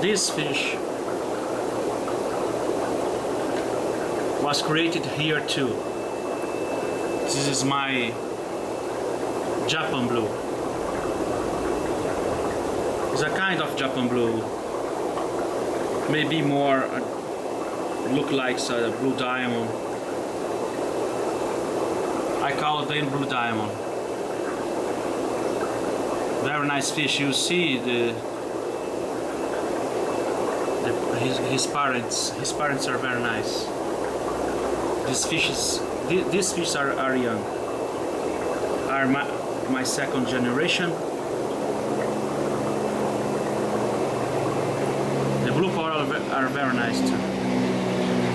this fish was created here too. This is my Japan blue. It's a kind of Japan blue. Maybe more uh, look like a blue diamond. I call it then blue diamond. Very nice fish. You see the his, his parents. His parents are very nice. These fishes, the- these fish are, are young. Are my, my second generation. The blue coral are very nice too.